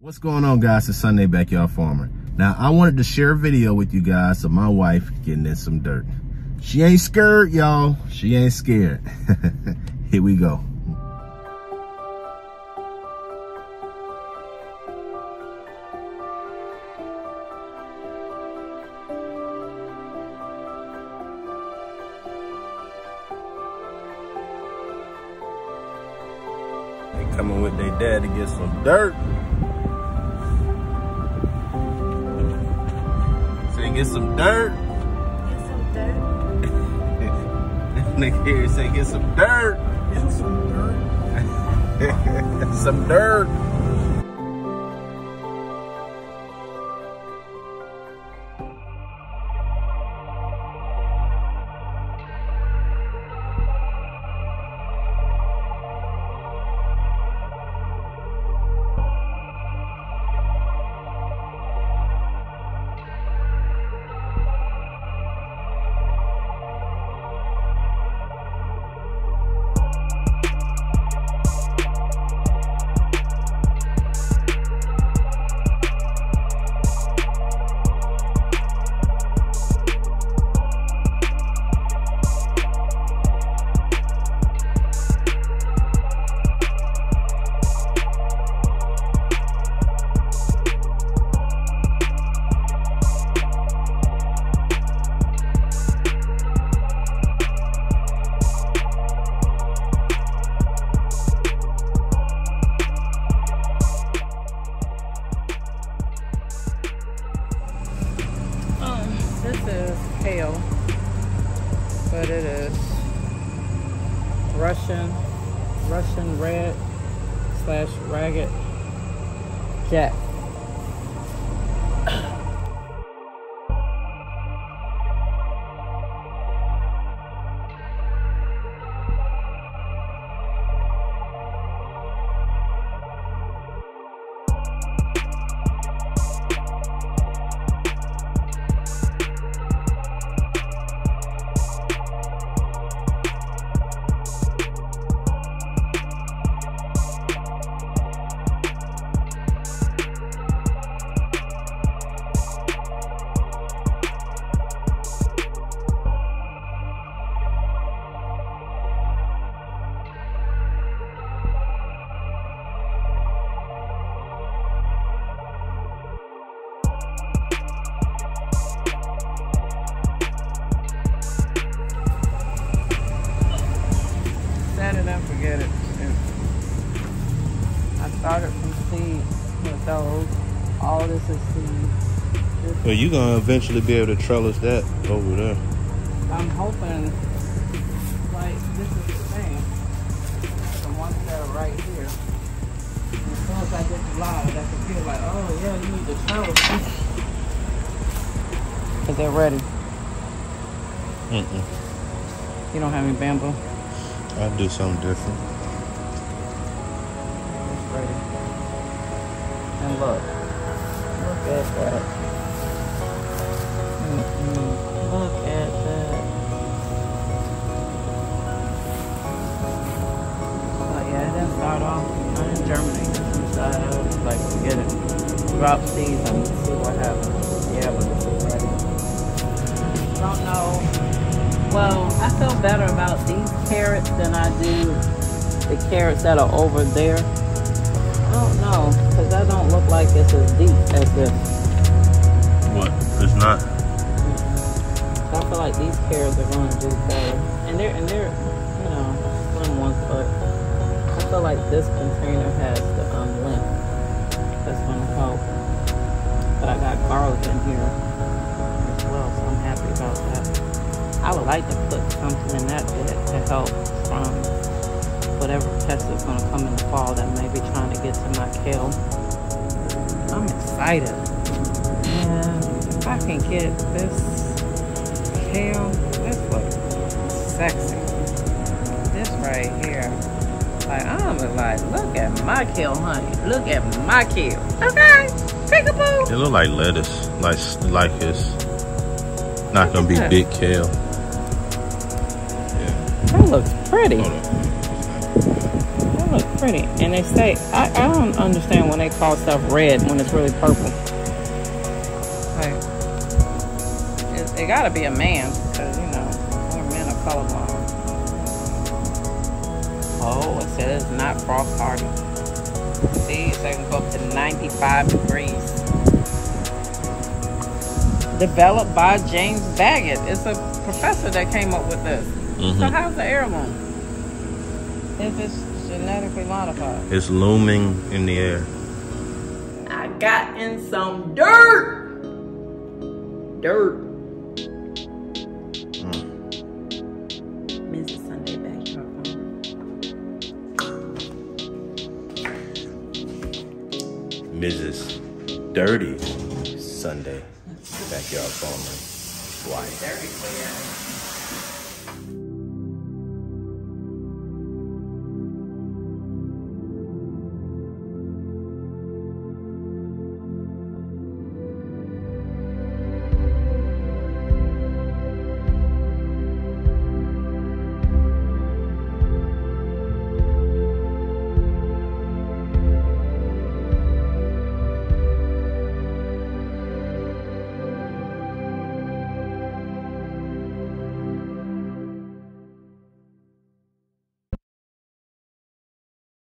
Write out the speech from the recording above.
What's going on guys? It's Sunday Backyard Farmer. Now I wanted to share a video with you guys of my wife getting in some dirt. She ain't scared y'all. She ain't scared. Here we go. They coming with their dad to get some dirt. Get some dirt. Get some dirt. Nigga here say get some dirt. Get some dirt. some dirt. But it is Russian, Russian red slash ragged jack. Forget it. I started from seed with those. All this is seed. This Well, you gonna eventually be able to trellis that over there. I'm hoping, like, this is the thing. The ones that are right here. As soon as I get the live, I can feel like, oh, yeah, you need to trellis. Because they're ready. Mm-mm. You don't have any bamboo? I'll do something different. It's. And look. Look at that. Mm-mm. Look at that. Oh yeah, it didn't start off. I didn't germinate this inside. I was like, forget it. Drop seeds and see what happens. Yeah, but is ready. Don't know. Well, I feel better about these carrots than I do the carrots that are over there. I don't know, because that don't look like it's as deep as this. What? It's not. I feel like these carrots are going to do better. And they're, and they're, you know, slim ones, but I feel like this container has the um, length. Like to put something in that bed to help from um, whatever pest is going to come in the fall that may be trying to get to my kale. I'm excited. And if I can get this kale, this looks sexy. This right here. Like, I'm like, look at my kale, honey. Look at my kale. Okay, peekaboo. It look like lettuce. Like like it's not gonna be big kale. That looks pretty. That looks pretty. And they say, I, I don't understand when they call stuff red when it's really purple. Like, it, it gotta be a man because, you know, more men are colorblind. Oh, it says not frost hardy. See, it's it says go up to 95 degrees. Developed by James Baggett. It's a professor that came up with this. So Mhm. how's the air heirloom? If it's genetically modified. It's looming in the air. I got in some dirt. Dirt. Mrs. Sunday back Mrs. Dirty Sunday backyard farmer. Why? Dirty clear.